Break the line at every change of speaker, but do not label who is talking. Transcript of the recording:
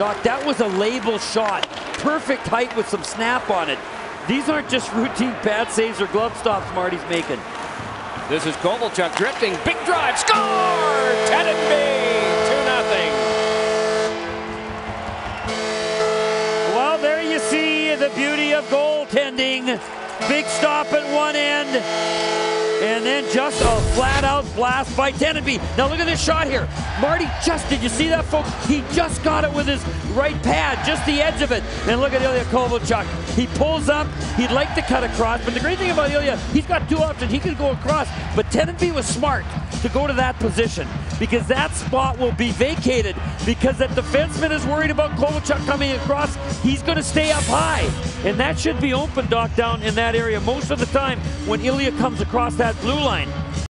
That was a label shot. Perfect height with some snap on it. These aren't just routine pad saves or glove stops Marty's making.
This is Kovalchuk drifting. Big drive. Score! Tedenby! 2 0.
Well, there you see the beauty of goaltending. Big stop at one end. And then just a flat out blast by Tedenby. Now look at this shot here. Marty just, did you see that folks? He just got it with his right pad, just the edge of it. And look at Ilya Kovalchuk. He pulls up, he'd like to cut across, but the great thing about Ilya, he's got two options. He could go across, but Tedenby was smart to go to that position because that spot will be vacated because that defenseman is worried about Kovalchuk coming across. He's going to stay up high, and that should be open, Doc, down in that area most of the time when Ilya comes across that blue line.